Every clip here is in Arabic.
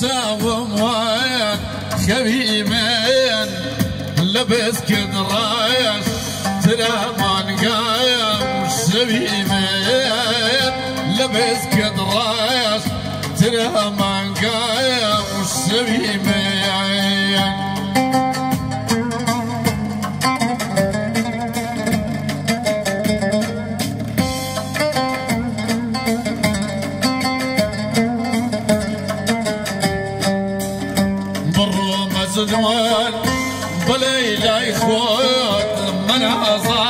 مساوم وين خبيمين لبس كدرايش ترى ما نقايم شبيمين لبس كدرايش ترى ما نقايم من أصايا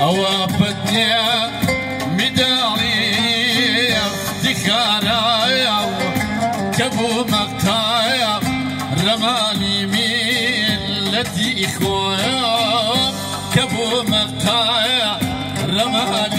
هوا بدنيا بداري افتخارايا كبو مقتايا رماني ملتي إخويا. كبو مقتايا رماني